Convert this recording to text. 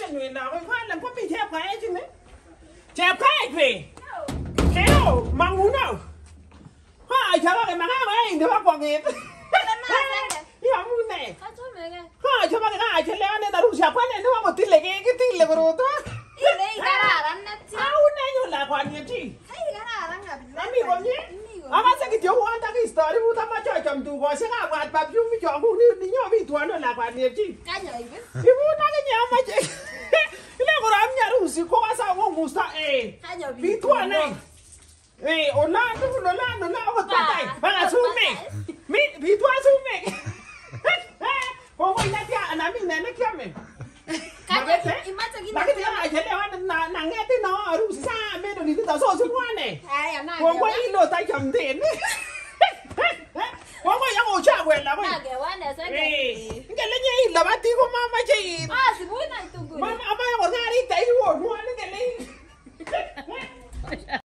men we na ko kwala ko mi chep ka e ne chep ka e pe kero manguno ha cha ba ke ma ma e de ba ko nge ya mu ne ha cha ba ke ha cha le ane da ru sha kwa ne no ko tile ke ke tile bro to au ne yo la kwa ni ti ami ko ni ama se ki jo wa ta ki story bu ta ma cha cham tu ko se ga wa pa yu mi jo ku ni nyo bi tu no la kwa ni ti ibu ta ke nya ma no la ko ta tai ba ga su me mi bi tu su me ko ko ina tia na mi ne ne kia me dia nak jadi orang na na ngeti no ru sa me do ni ta so su kwa ne. Ko ko i lo ta cham den. Ko ko yang o cha we la we. Eh, nge le nye i la ba ti ko mama che i.